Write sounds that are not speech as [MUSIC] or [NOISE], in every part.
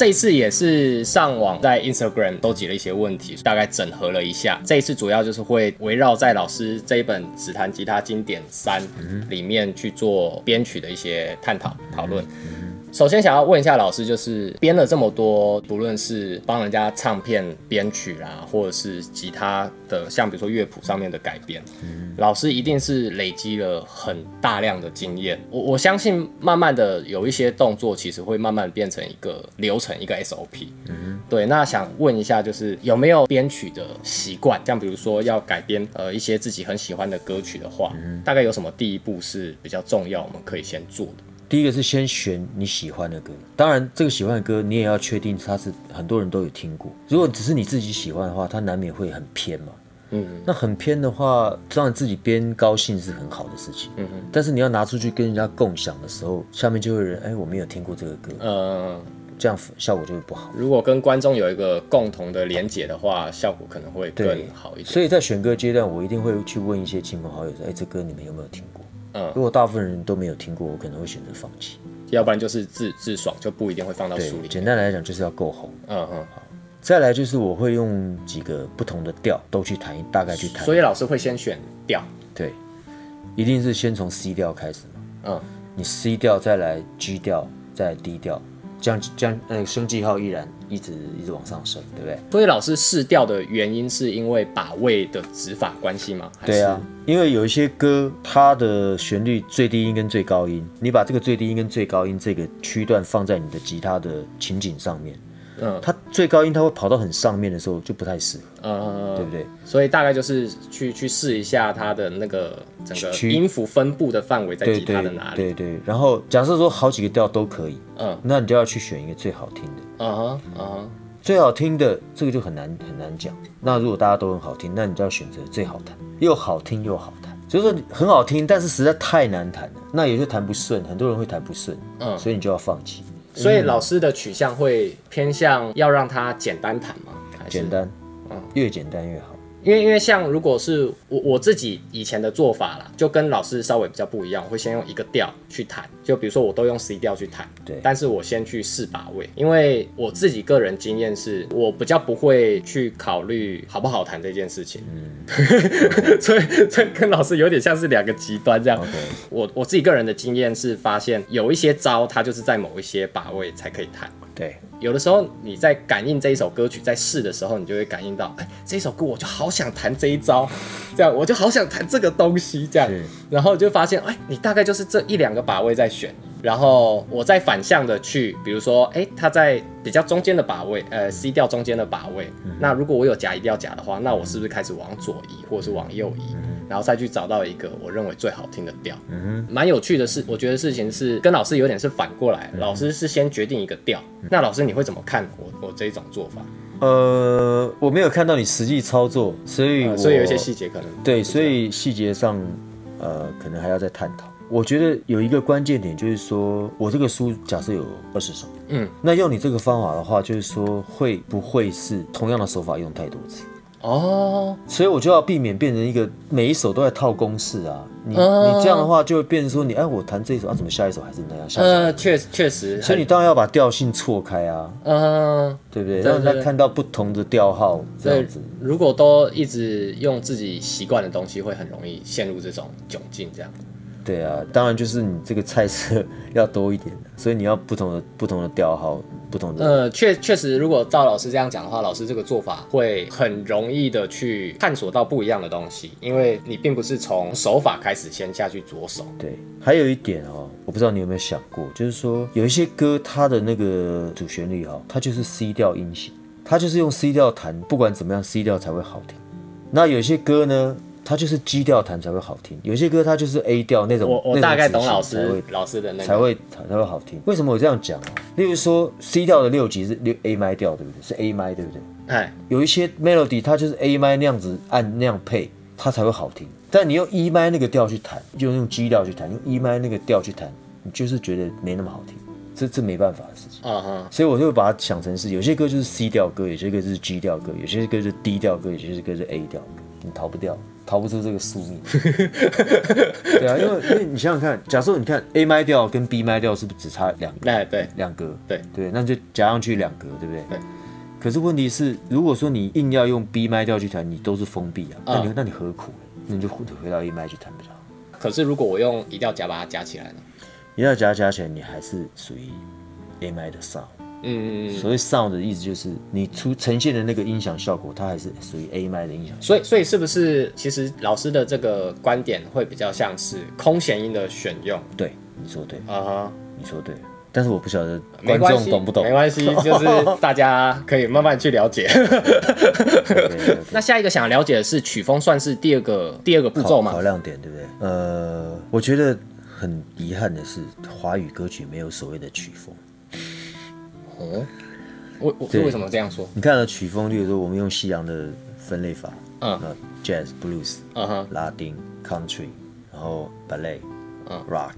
这一次也是上网在 Instagram 收集了一些问题，大概整合了一下。这一次主要就是会围绕在老师这一本《指弹吉他经典三》里面去做编曲的一些探讨讨论。首先想要问一下老师，就是编了这么多，不论是帮人家唱片编曲啦，或者是吉他的，像比如说乐谱上面的改编，嗯老师一定是累积了很大量的经验。我我相信，慢慢的有一些动作，其实会慢慢变成一个流程，一个 SOP。嗯对，那想问一下，就是有没有编曲的习惯？像比如说要改编呃一些自己很喜欢的歌曲的话，嗯大概有什么第一步是比较重要，我们可以先做的？第一个是先选你喜欢的歌，当然这个喜欢的歌你也要确定它是很多人都有听过。如果只是你自己喜欢的话，它难免会很偏嘛。嗯，那很偏的话，当然自己编高兴是很好的事情。嗯哼，但是你要拿出去跟人家共享的时候，下面就会有人哎，我没有听过这个歌，嗯，这样效果就会不好。如果跟观众有一个共同的连结的话，效果可能会更好一点。所以在选歌阶段，我一定会去问一些亲朋好友说，哎，这歌你们有没有听过？嗯，如果大部分人都没有听过，我可能会选择放弃。要不然就是自自爽，就不一定会放到书里。简单来讲，就是要够红。嗯嗯，好。再来就是我会用几个不同的调都去弹，大概去弹。所以老师会先选调。对，一定是先从 C 调开始嘛。嗯，你 C 调再来 G 调，再来 D 调，这样这样那个升记号依然一直一直往上升，对不对？所以老师试调的原因是因为把位的指法关系吗？对啊，因为有一些歌，它的旋律最低音跟最高音，你把这个最低音跟最高音这个区段放在你的吉他的情景上面，嗯它最高音它会跑到很上面的时候就不太适合，呃，对不对？所以大概就是去去试一下它的那个整个音符分布的范围在吉他的哪里。对对。然后假设说好几个调都可以，嗯那你就要去选一个最好听的。嗯哼嗯哼，最好听的这个就很难很难讲。那如果大家都很好听，那你就要选择最好弹，又好听又好弹。就是说很好听，但是实在太难弹了，那也就弹不顺，很多人会弹不顺，嗯所以你就要放弃。所以老师的取向会偏向要让他简单弹吗？还是简单，嗯越简单越好。因为因为像如果是我我自己以前的做法啦，就跟老师稍微比较不一样，我会先用一个调去弹，就比如说我都用 C 调去弹，对但是我先去试把位，因为我自己个人经验是，我比较不会去考虑好不好弹这件事情，嗯，[LAUGHS] 所以这跟老师有点像是两个极端这样。我我自己个人的经验是发现有一些招，它就是在某一些把位才可以弹。对，有的时候你在感应这一首歌曲在试的时候，你就会感应到，哎，这一首歌我就好想弹这一招，这样我就好想弹这个东西，这样。是，然后就发现，哎，你大概就是这一两个把位在选，然后我再反向的去，比如说，哎，他在比较中间的把位，呃，C 调中间的把位，那如果我有夹一定要夹的话，那我是不是开始往左移，或者是往右移？然后再去找到一个我认为最好听的调，嗯蛮有趣的是，我觉得事情是跟老师有点是反过来，老师是先决定一个调，那老师你会怎么看我我这一种做法？呃，我没有看到你实际操作，所以、呃所以有一些细节可能。对，所以细节上，呃，可能还要再探讨。我觉得有一个关键点就是说，我这个书假设有二十首，嗯，那用你这个方法的话，就是说会不会是同样的手法用太多次？哦，所以我就要避免变成一个每一首都在套公式啊。你、哦你这样的话，就会变成说你哎，我弹这一首，啊，怎么下一首还是那样？下一首，呃，确确实，所以你当然要把调性错开啊，嗯、对不对？对让人家看到不同的调号这对样子。，如果都一直用自己习惯的东西，会很容易陷入这种窘境，这样。对啊，当然就是你这个菜色 [LAUGHS] 要多一点的，所以你要不同的不同的调号，不同的。呃，确确实，如果照老师这样讲的话，老师这个做法会很容易的去探索到不一样的东西，因为你并不是从手法开始先下去着手。对，还有一点哦，我不知道你有没有想过，就是说有一些歌它的那个主旋律哈、它就是 C 调音型，它就是用 C 调弹，不管怎么样 C 调才会好听。那有些歌呢，它就是 G 调弹才会好听，有些歌它就是 A 调那种，我我大概懂老师老师的那个，才会才会好听。为什么我这样讲啊？例如说 C 调的六级是六 A 麦调，对不对？是 A 麦，对不对？哎，有一些 melody 它就是 A 麦那样子按那样配，它才会好听。但你用 E 麦那个调去弹，就用 G 调去弹，用 E 麦那个调去弹，你就是觉得没那么好听。这这没办法的事情。嗯哼，所以我就会把它想成是，有些歌就是 C 调歌，有些歌是 G 调歌，有些歌是 D 调歌，有些歌是 A 调歌，你逃不掉。逃不出这个宿命。[LAUGHS] 对啊，因为因为你想想看，假设你看 A 麦调跟 B 麦调是不是只差两哎，对两格？对对，那就加上去两格，对不对？对。可是问题是，如果说你硬要用 B 麦调去弹，你都是封闭啊，那你嗯那你何苦呢？那你就回回到 A 麦去弹比较好。可是如果我用一调夹把它夹起来呢？一要夹夹起来，你还是属于 A 麦的 sound。嗯嗯嗯。所谓 sound 的意思就是你出呈现的那个音响效果，它还是属于 A 麦的音响。所以，所以是不是其实老师的这个观点会比较像是空弦音的选用？对，你说对，啊哈，你说对。但是我不晓得观众懂不懂没。关系，[LAUGHS] 就是大家可以慢慢去了解。[LAUGHS] 那下一个想了解的是曲风，算是第二个第二个步骤考吗？亮点，对不对？呃，我觉得很遗憾的是，华语歌曲没有所谓的曲风。哦，为我对为什么这样说？你看了曲风，例如说我们用西洋的分类法，嗯那 jazz、blues、嗯哼，拉丁、country，然后 ballet、嗯 rock、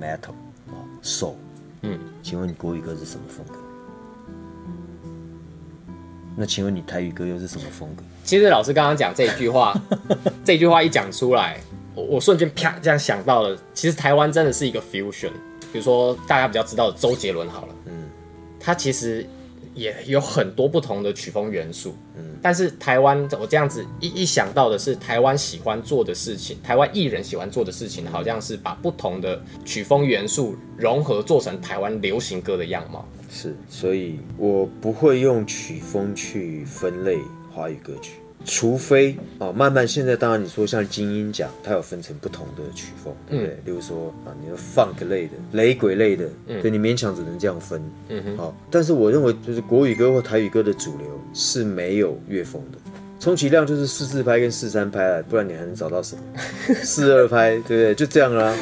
metal、啊 soul。嗯，请问你国语歌是什么风格？那请问你台语歌又是什么风格？其实老师刚刚讲这一句话，[LAUGHS] 这句话一讲出来，我我瞬间啪这样想到了，其实台湾真的是一个 fusion。比如说大家比较知道的周杰伦好了，嗯，他其实也有很多不同的曲风元素，嗯，但是台湾我这样子一一想到的是台湾喜欢做的事情，台湾艺人喜欢做的事情，好像是把不同的曲风元素融合做成台湾流行歌的样貌。是，所以我不会用曲风去分类华语歌曲，除非哦，慢慢现在当然你说像金鹰奖，它有分成不同的曲风，对不对？例如说啊，你的 funk 类的、雷鬼类的，对你勉强只能这样分，嗯哼，好。但是我认为就是国语歌或台语歌的主流是没有乐风的。充其量就是四四拍跟四三拍了，不然你还能找到什么？[LAUGHS] 四二拍，对不对？就这样啦、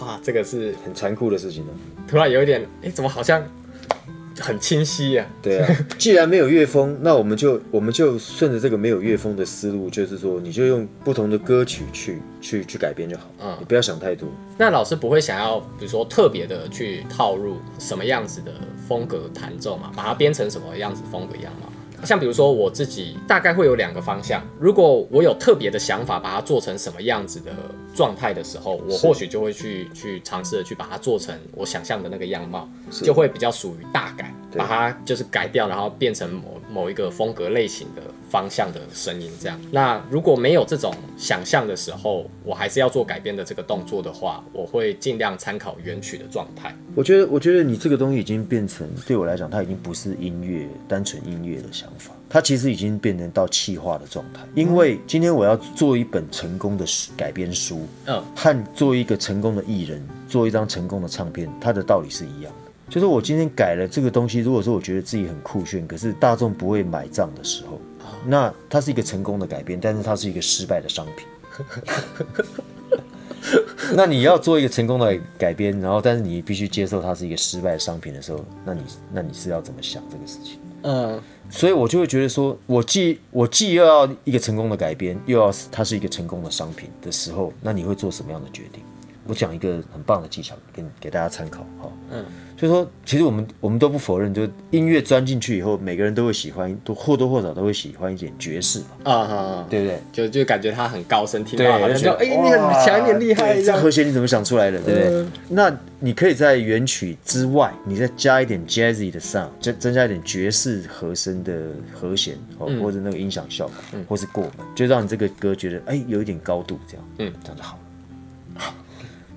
哇，这个是很残酷的事情呢、突然有一点，哎、怎么好像很清晰呀、对啊，既然没有乐风，那我们就我们就顺着这个没有乐风的思路，就是说，你就用不同的歌曲去去去改编就好，嗯你不要想太多。那老师不会想要，比如说特别的去套入什么样子的风格弹奏嘛，把它编成什么样子风格一样貌？像比如说我自己大概会有两个方向，如果我有特别的想法，把它做成什么样子的状态的时候，我或许就会去去尝试的去把它做成我想象的那个样貌，就会比较属于大改，把它就是改掉，然后变成某某一个风格类型的方向的声音这样。那如果没有这种想象的时候，我还是要做改编的这个动作的话，我会尽量参考原曲的状态。我觉得，我觉得你这个东西已经变成对我来讲，它已经不是音乐单纯音乐的想法，它其实已经变成到气化的状态。因为今天我要做一本成功的改编书，嗯，和做一个成功的艺人，做一张成功的唱片，它的道理是一样的。就是我今天改了这个东西，如果说我觉得自己很酷炫，可是大众不会买账的时候，那它是一个成功的改编，但是它是一个失败的商品。[LAUGHS] 那你要做一个成功的改编，然后但是你必须接受它是一个失败的商品的时候，那你那你是要怎么想这个事情？嗯，所以我就会觉得说，我既我既又要一个成功的改编，又要它是一个成功的商品的时候，那你会做什么样的决定？我讲一个很棒的技巧给给大家参考哈。嗯，就是说，其实我们我们都不否认，就是音乐钻进去以后，每个人都会喜欢，都或多或少都会喜欢一点爵士嘛，啊啊啊，对不对？就就感觉他很高声，听到对，好像就哎、你很强，你很厉害这样。和弦你怎么想出来的，对不对？嗯那你可以在原曲之外，你再加一点 jazzy 的 sound，增增加一点爵士和声的和弦，哦，嗯或者那个音响效果，或是过门，就让你这个歌觉得哎有一点高度，这样，嗯，这样就好了。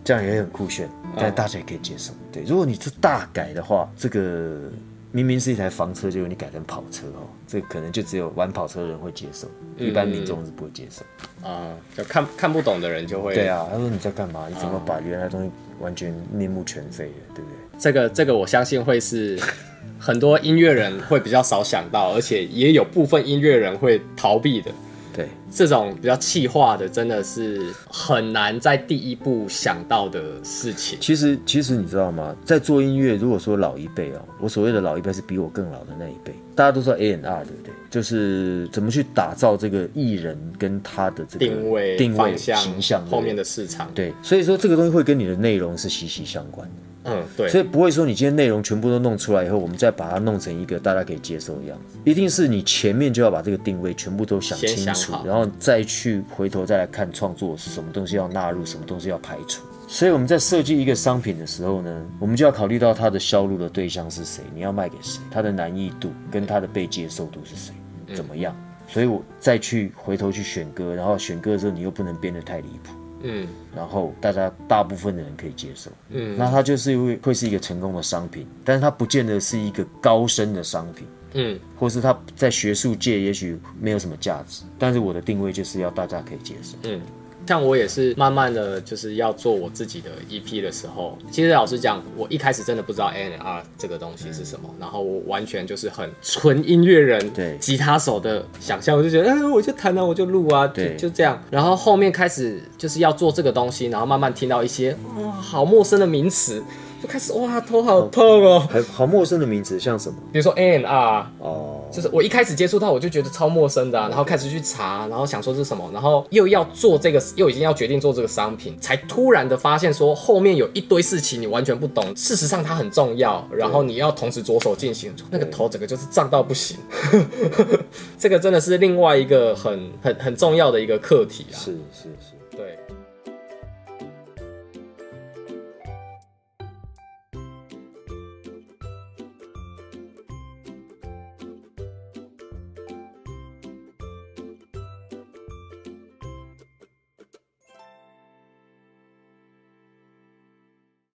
这样也很酷炫，但大家也可以接受。对，如果你是大改的话，这个明明是一台房车，结果你改成跑车哦，这可能就只有玩跑车的人会接受，一般民众是不会接受。啊、就看看不懂的人就会对啊，他说你在干嘛？你怎么把原来的东西完全面目全非了，对不对？这个这个我相信会是 [LAUGHS] 很多音乐人会比较少想到，而且也有部分音乐人会逃避的。对，这种比较气化的，真的是很难在第一步想到的事情。其实其实你知道吗？在做音乐，如果说老一辈哦，我所谓的老一辈是比我更老的那一辈，大家都知道 A N R 对不对？就是怎么去打造这个艺人跟他的这个定位、定位、形象后面的的市场，对，所以说这个东西会跟你的内容是息息相关的。嗯，对，所以不会说你今天内容全部都弄出来以后，我们再把它弄成一个大家可以接受的样子，一定是你前面就要把这个定位全部都想清楚然后再去回头再来看创作是什么东西要纳入，什么东西要排除。所以我们在设计一个商品的时候呢，我们就要考虑到它的销路的对象是谁，你要卖给谁，它的难易度跟它的被接受度是谁，怎么样？所以我再去回头去选歌，然后选歌的时候你又不能编得太离谱。嗯然后大家大部分的人可以接受，嗯那它就是会会是一个成功的商品，但是它不见得是一个高深的商品，嗯或是它在学术界也许没有什么价值，但是我的定位就是要大家可以接受。嗯。像我也是慢慢的就是要做我自己的 EP 的时候，其实老实讲，我一开始真的不知道 N R 这个东西是什么，然后我完全就是很纯音乐人，对。吉他手的想象，我就觉得，嗯、我就弹啊，我就录啊，对。就这样。然后后面开始就是要做这个东西，然后慢慢听到一些哇，好陌生的名词，就开始哇，头好痛哦。很好陌生的名字，像什么？比如说 N R，哦，就是我一开始接触到，我就觉得超陌生的啊、然后开始去查，然后想说是什么，然后又要做这个，又已经要决定做这个商品，才突然的发现说后面有一堆事情你完全不懂，事实上它很重要，然后你要同时着手进行，那个头整个就是胀到不行，[LAUGHS] 这个真的是另外一个很很很重要的一个课题啊，是是是。对。